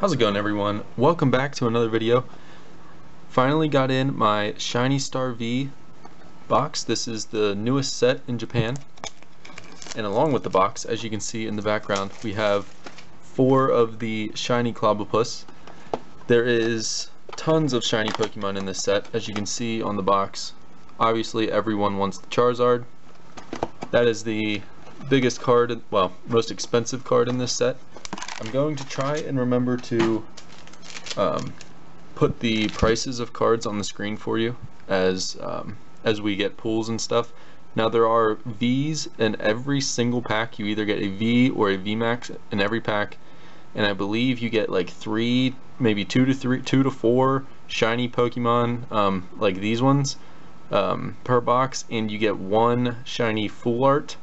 How's it going everyone? Welcome back to another video. Finally got in my Shiny Star V box. This is the newest set in Japan. And along with the box, as you can see in the background, we have four of the Shiny Clobbopus. There is tons of shiny Pokemon in this set, as you can see on the box. Obviously everyone wants the Charizard. That is the biggest card, well, most expensive card in this set. I'm going to try and remember to um, put the prices of cards on the screen for you as um, as we get pulls and stuff. Now there are V's in every single pack. You either get a V or a VMAX in every pack, and I believe you get like three, maybe two to three, two to four shiny Pokemon um, like these ones um, per box, and you get one shiny Full Art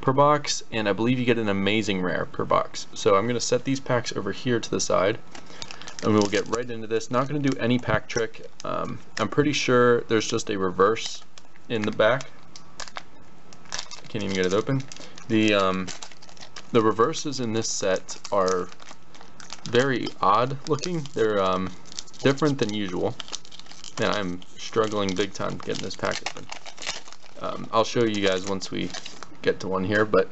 per box, and I believe you get an amazing rare per box. So I'm going to set these packs over here to the side, and we'll get right into this. Not going to do any pack trick. Um, I'm pretty sure there's just a reverse in the back. I can't even get it open. The, um, the reverses in this set are very odd looking. They're um, different than usual. Man, I'm struggling big time getting this pack open. Um, I'll show you guys once we get to one here, but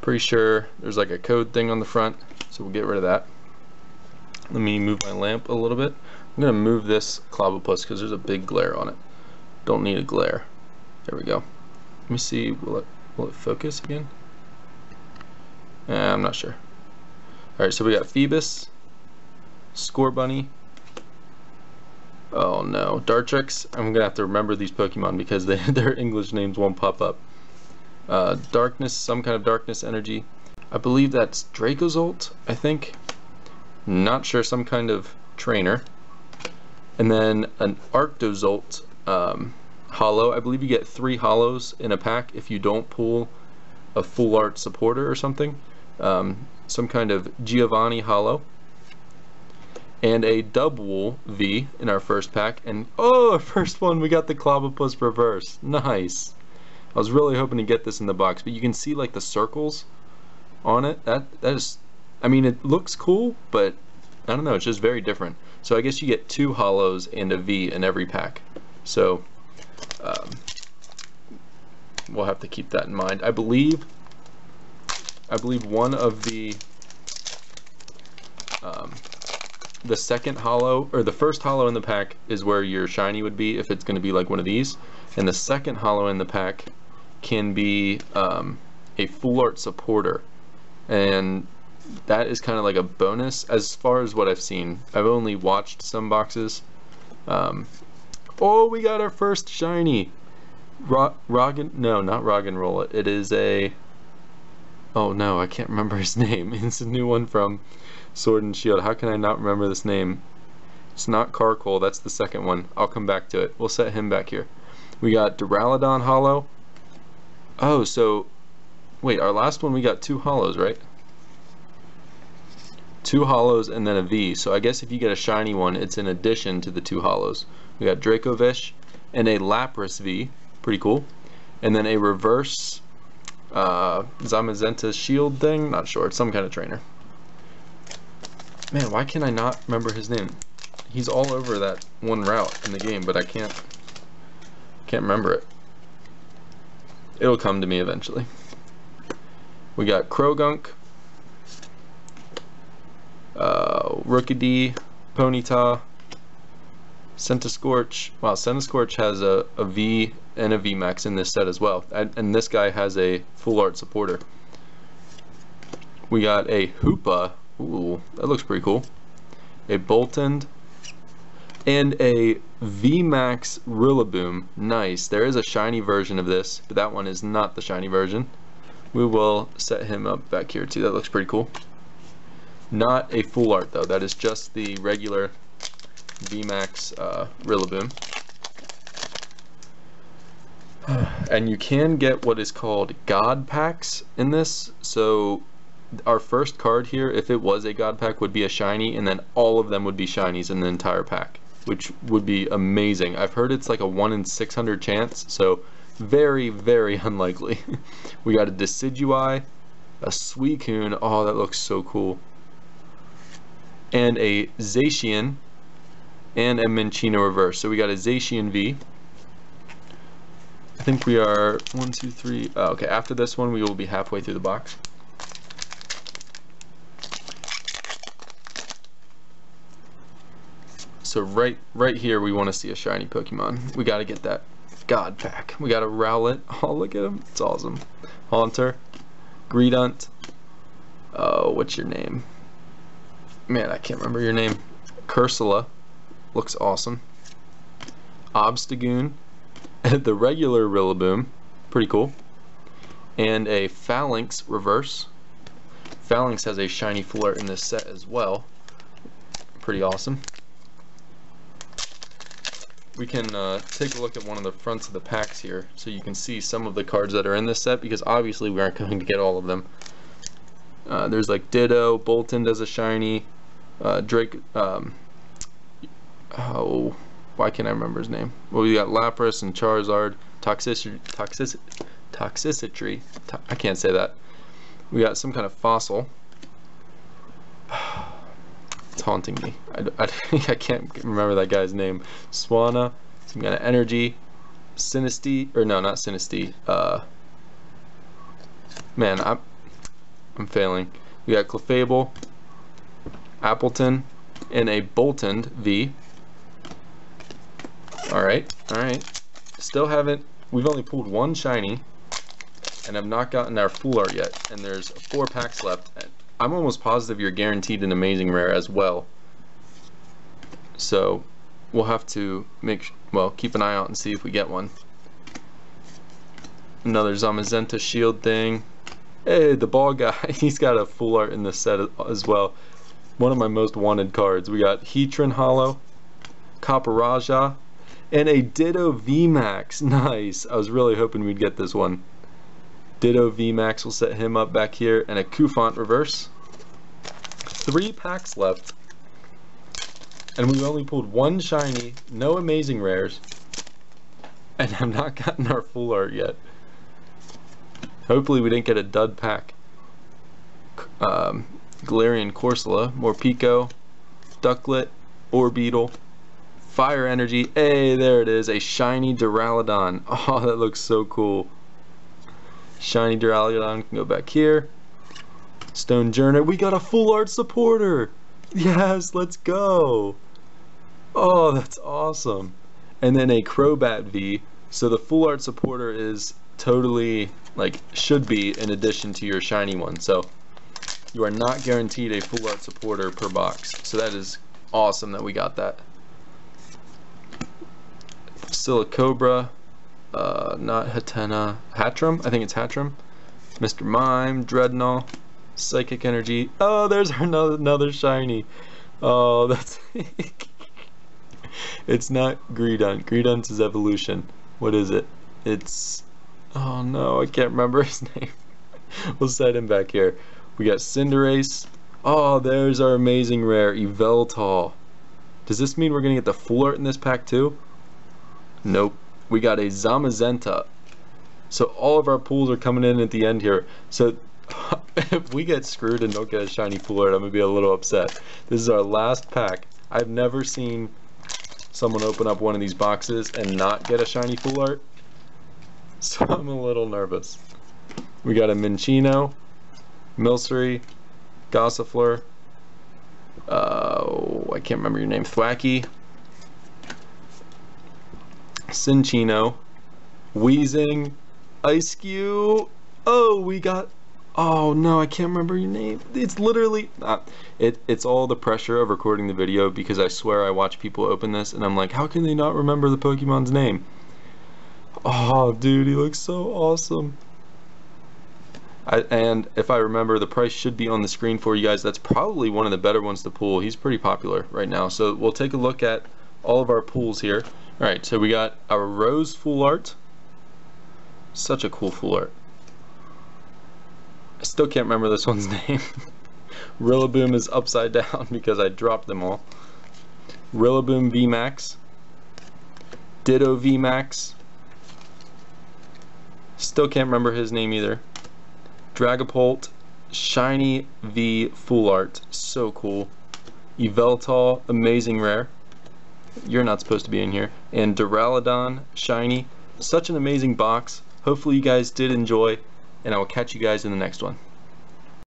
pretty sure there's like a code thing on the front, so we'll get rid of that. Let me move my lamp a little bit. I'm to move this Clobbopus because there's a big glare on it. Don't need a glare. There we go. Let me see, will it, will it focus again? Eh, I'm not sure. Alright, so we got Feebas, Score Bunny, oh no, Dartrix. I'm to have to remember these Pokemon because they, their English names won't pop up uh, darkness, some kind of darkness energy. I believe that's Dracozolt, I think. Not sure, some kind of trainer. And then an Arctozolt um, hollow. I believe you get three hollows in a pack if you don't pull a full art supporter or something. Um, some kind of Giovanni hollow. And a Dubwool V in our first pack. And oh, first one we got the Clobbopus reverse. Nice. I was really hoping to get this in the box, but you can see like the circles on it. That that is, I mean, it looks cool, but I don't know. It's just very different. So I guess you get two hollows and a V in every pack. So um, we'll have to keep that in mind. I believe, I believe one of the um, the second hollow or the first hollow in the pack is where your shiny would be if it's going to be like one of these, and the second hollow in the pack can be um, a full art supporter. And that is kind of like a bonus as far as what I've seen. I've only watched some boxes. Um, oh we got our first shiny. Ro Roggen no not Roggenrola it is a oh no I can't remember his name. It's a new one from Sword and Shield. How can I not remember this name? It's not Carkol that's the second one. I'll come back to it. We'll set him back here. We got Duraludon Hollow Oh, so wait, our last one we got two hollows, right? Two hollows and then a V. So I guess if you get a shiny one, it's in addition to the two hollows. We got Dracovish and a Lapras V. Pretty cool. And then a reverse uh, Zamazenta shield thing. Not sure. It's some kind of trainer. Man, why can I not remember his name? He's all over that one route in the game, but I can't can't remember it. It'll come to me eventually. We got Croagunk, uh, Rookidee, Ponyta, Centiskorch. Wow, Centiskorch has a, a V and a VMAX in this set as well. And, and this guy has a full art supporter. We got a Hoopa. Ooh, that looks pretty cool. A Boltund, and a VMAX Rillaboom. Nice. There is a shiny version of this, but that one is not the shiny version. We will set him up back here too. That looks pretty cool. Not a full art though. That is just the regular VMAX uh, Rillaboom. And you can get what is called God Packs in this. So our first card here, if it was a God Pack, would be a shiny, and then all of them would be shinies in the entire pack which would be amazing. I've heard it's like a 1 in 600 chance, so very, very unlikely. we got a Decidueye, a Suicune, oh that looks so cool, and a Zacian and a Minccino reverse. So we got a Zacian V. I think we are one, two, three. Oh, okay, after this one, we will be halfway through the box. So right, right here, we want to see a shiny Pokemon. We got to get that God pack. We got a Rowlet. Oh, look at him. It's awesome. Haunter, Greedent. Oh, what's your name? Man, I can't remember your name. Cursola. Looks awesome. Obstagoon. the regular Rillaboom. Pretty cool. And a Falinks reverse. Falinks has a shiny full art in this set as well. Pretty awesome. We can uh, take a look at one of the fronts of the packs here so you can see some of the cards that are in this set because obviously we aren't going to get all of them. Uh, there's like Ditto, Boltund does a shiny, uh, Drake, um, oh, why can't I remember his name? Well, we got Lapras and Charizard, Toxicity, Toxic, Toxicity, to I can't say that. We got some kind of fossil. It's haunting me. I, I, I can't remember that guy's name. Swanna, some kind of energy, Sinistea, or no, not Sinistea. Uh, man, I'm, I'm failing. We got Clefable, Appletun, and a Boltund V. Alright, alright. Still haven't, we've only pulled one shiny, and I've not gotten our full art yet, and there's four packs left. I'm almost positive you're guaranteed an amazing rare as well. So we'll have to make, well, keep an eye out and see if we get one. Another Zamazenta shield thing. Hey, the ball guy, he's got a full art in this set as well. One of my most wanted cards. We got Heatran Hollow, Copperajah, and a Ditto VMAX. Nice. I was really hoping we'd get this one. Ditto VMAX will set him up back here, and a Cufant reverse. Three packs left. And we've only pulled one shiny, no amazing rares, and have not gotten our full art yet. Hopefully we didn't get a dud pack. Um, Galarian Corsola, Morpeko, Ducklett, Orbeetle, Fire Energy, hey, there it is, a shiny Duraludon. Oh, that looks so cool. Shiny Duraludon can go back here. Stonjourner, we got a full art supporter! Yes, let's go! Oh, that's awesome. And then a Crobat V. So the full art supporter is totally, like, should be in addition to your shiny one. So you are not guaranteed a full art supporter per box. So that is awesome that we got that. Silicobra, uh, not Hatenna, Hatterene, I think it's Hatterene, Mr. Mime, Drednaw, Psychic Energy, oh there's another, another shiny, oh that's, it's not Greedent, Greedent's is Evolution, what is it, it's, oh no, I can't remember his name, we'll set him back here, we got Cinderace, oh there's our amazing rare, Yveltal, does this mean we're gonna get the full art in this pack too? Nope we got a Zamazenta. So all of our pools are coming in at the end here. So if we get screwed and don't get a shiny full art, I'm going to be a little upset. This is our last pack. I've never seen someone open up one of these boxes and not get a shiny full art. So I'm a little nervous. We got a Minccino, Milcery, Gossifleur, uh, I can't remember your name, Thwackey, Cinccino, Weezing, Eiscue. Oh, we got. Oh no, I can't remember your name. It's literally uh, it. It's all the pressure of recording the video because I swear I watch people open this and I'm like, how can they not remember the Pokemon's name? Oh, dude, he looks so awesome. I, and if I remember, the price should be on the screen for you guys. That's probably one of the better ones to pull. He's pretty popular right now. So we'll take a look at all of our pools here. Alright, so we got our Rose Full Art. Such a cool Full Art. I still can't remember this one's name. Rillaboom is upside down because I dropped them all. Rillaboom VMAX. Ditto VMAX. Still can't remember his name either. Dragapult. Shiny V Full Art. So cool. Yveltal, amazing rare. You're not supposed to be in here. And Duraludon, shiny. Such an amazing box. Hopefully you guys did enjoy, and I will catch you guys in the next one.